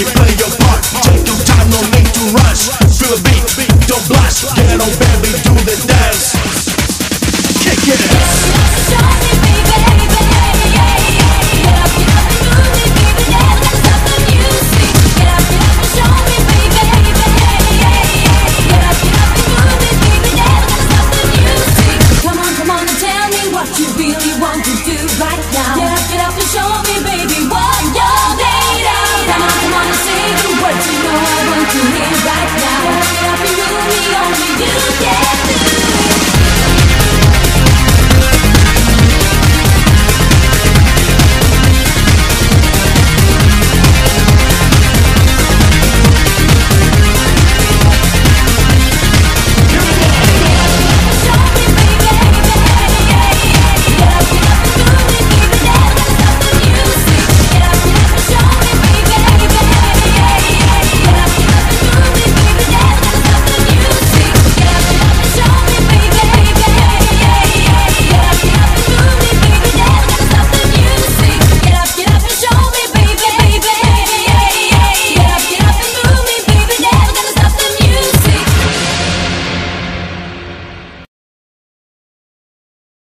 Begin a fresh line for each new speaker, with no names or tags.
It's